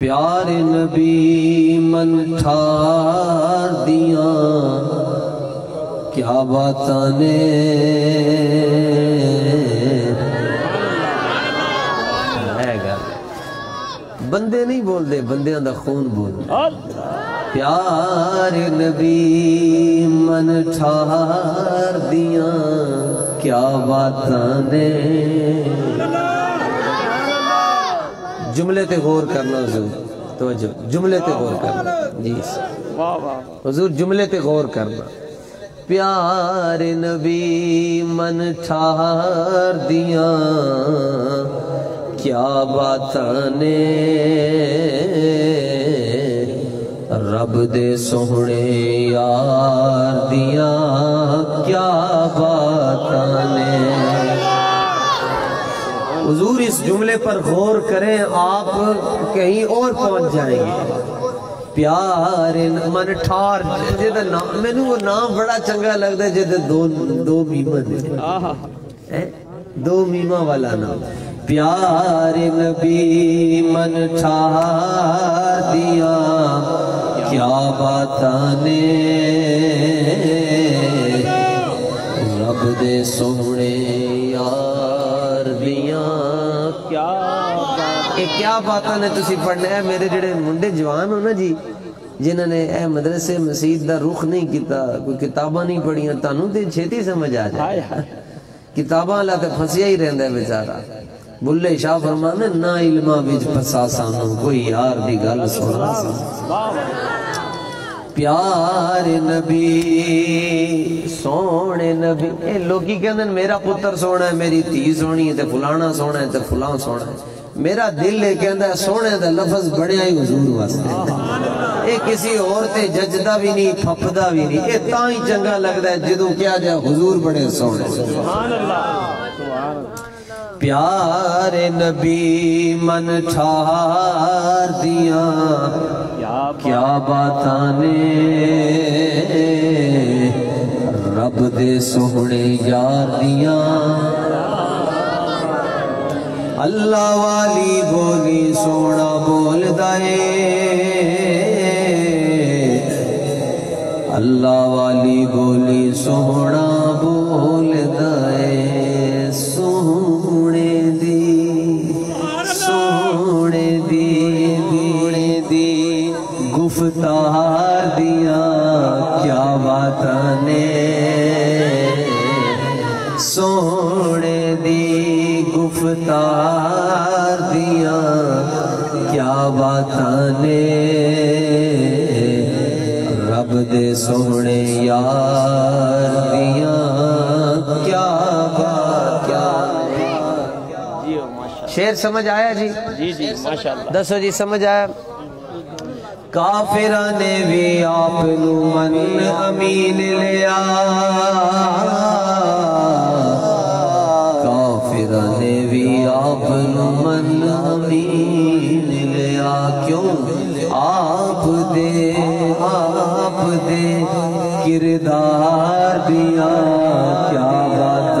प्यार नबी मन ठार दिया, क्या बात ने बंदे नहीं बोलते बंद खून बोल प्यार नबी मन ठार दिया, क्या बात ने जुमले ते गौर करना, हजूर। तो जुमले ते गौर करना। जी हजूर, जुमले ते गौर करना। प्यार नबी मन ठार दिया, क्या बात ने रब दे सोहने यार हुजूर इस जुमले पर गौर करें आप कहीं और पहुँच जाएँगे। प्यार मन ठार जेदा नाम मैनू वो नाम बड़ा चंगा लगता है जो दो दो मीमा दे दो मीमा वाला नाम। प्यार नबी मन ठार दिया क्या बात ने रब दे सोने ਇਹ ਕਿਆ ਬਾਤਾਂ ਨੇ ਤੁਸੀਂ ਪੜਨਾ ਹੈ ਮੇਰੇ ਜਿਹੜੇ ਮੁੰਡੇ ਜਵਾਨ ਹੋ ਨਾ ਜੀ ਜਿਨ੍ਹਾਂ ਨੇ ਇਹ ਮਦਰਸੇ ਮਸਜਿਦ ਦਾ ਰੁਖ ਨਹੀਂ ਕੀਤਾ ਕੋਈ ਕਿਤਾਬਾਂ ਨਹੀਂ ਪੜੀਆਂ ਤੁਹਾਨੂੰ ਤੇ ਛੇਤੀ ਸਮਝ ਆ ਜਾਏ ਕਿਤਾਬਾਂ ਲਾ ਤੇ ਫਸਿਆ ਹੀ ਰਹਿੰਦਾ ਵਿਚਾਰਾ ਬੁੱਲੇ ਸ਼ਾਹ ਫਰਮਾਨੇ ਨਾ ਇਲਮਾਂ ਵਿੱਚ ਫਸਾ ਸਾਨੂੰ ਕੋਈ ਯਾਰ ਦੀ ਗੱਲ ਸੁਣਾ प्यार नबी सोने नबी ए लोकी कहते मेरा पुत्र सोना है मेरी धी सोनी है ते फलाना सोना है ते फलां सोना है मेरा दिल कहता सोने का लफज बड़िया ही हजूर वास्ते। ये किसी और ते जजदा भी नहीं फपदा भी नहीं। ये ता ही चंगा लगता है जो क्या जाए हजूर बड़े सोने प्यार नबी मन ठार दिया। क्या बात। ने रब दे सोहने यार दिया। अल्लाह वाली बोली सोना बोलता है अल्लाह वाली बोली सोना बोलता है सोने दी सोने दी सोने दी गुफ्तार गुफ्तार दिया। क्या बात ने रब दे सोने यार दिया। क्या बात क्या शेर समझ आया जी? जी जी माशाल्लाह। दसो जी समझ आया? काफिरा ने भी आप मन अमीन लिया आप दे किरदार दिया क्या बात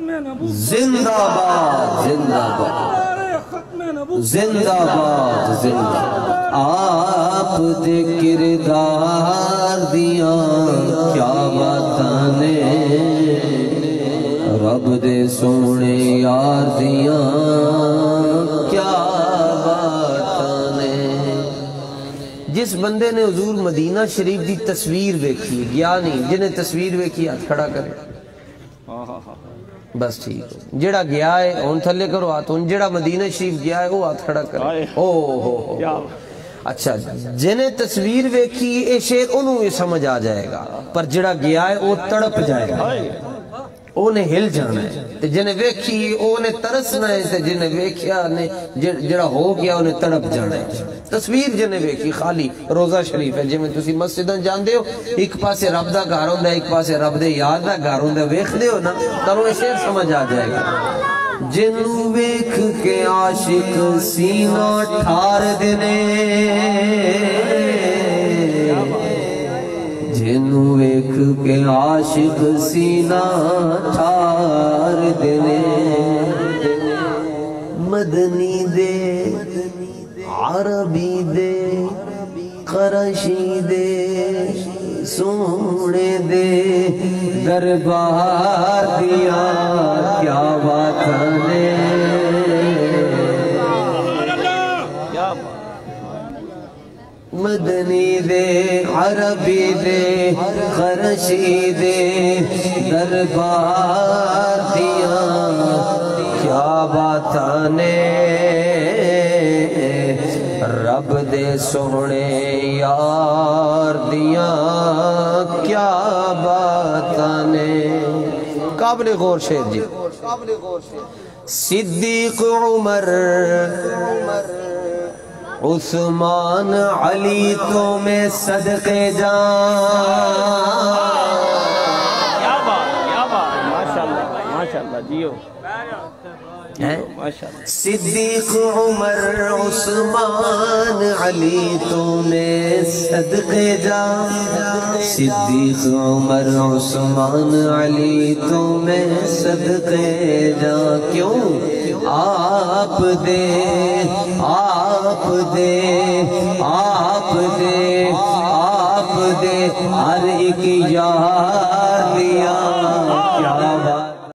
ने जिंदाबाद जिंदाबाद। जिंदाबाद जिंदाबाद। आप दे किरदार दिया, क्या बात ने रब दे सोने यार दिया जिस बंदे ने हजूर मदीना शरीफ की तस्वीर वेखी गया नहीं जिन्हें तस्वीर वेखी हाथ खड़ा करे। बस ठीक हो। जेड़ा गया है हूँ थले करो हाथ हूँ जेड़ा मदीना शरीफ गया है वो हाथ खड़ा करो। ओ हो हो अच्छा जिन्हें तस्वीर वेखी ये शेर ओनू समझ आ जाएगा। पर जेड़ा गया है वो तड़प जाएगा। ਉਹਨੇ ਹਿਲ ਜਾਣਾ ਹੈ ਤੇ ਜਿਹਨੇ ਵੇਖੀ ਉਹਨੇ ਤਰਸਣਾ ਹੈ ਤੇ ਜਿਹਨੇ ਵੇਖਿਆ ਨੇ ਜਿਹੜਾ ਹੋ ਗਿਆ ਉਹਨੇ ਤੜਪ ਜਾਣਾ ਹੈ ਤਸਵੀਰ ਜਿਹਨੇ ਵੇਖੀ ਖਾਲੀ ਰੋਜ਼ਾ ਸ਼ਰੀਫ ਹੈ ਜਿਵੇਂ ਤੁਸੀਂ ਮਸਜਿਦਾਂ ਜਾਂਦੇ ਹੋ ਇੱਕ ਪਾਸੇ ਰੱਬ ਦਾ ਘਰ ਹੁੰਦਾ ਇੱਕ ਪਾਸੇ ਰੱਬ ਦੇ ਯਾਰ ਦਾ ਘਰ ਹੁੰਦਾ ਵੇਖਦੇ ਹੋ ਨਾ ਤੁਹਾਨੂੰ ਇਹ ਸ਼ੇਰ ਸਮਝ ਆ ਜਾਏਗਾ ਜਿਨੂੰ ਵੇਖ ਕੇ ਆਸ਼ਿਕ ਸੀਨਾ ਠਾਰ ਦਿਨੇ जिनू वेख के आशिक सीना ठार देने मदनी दे अरबी दे, करशी दे सोने दे। दरबार दिया क्या बात अरबी दे खरशी दे दरबार दिया क्या बात ने रब दे सोने यार दिया क्या बात ने काबले गौर शेर जी। सिद्दीक उमर। उस्मान अली तो मैं सदके जा क्या बात क्या बात। माशाल्लाह माशाल्लाह जियो। सिद्दीक उमर उस्मान अली तुम्हें सदके जा सिद्दीक उमर उस्मान अली तुम्हें सदके जा क्यों? आप दे दे आप दे आप दे हर एक यार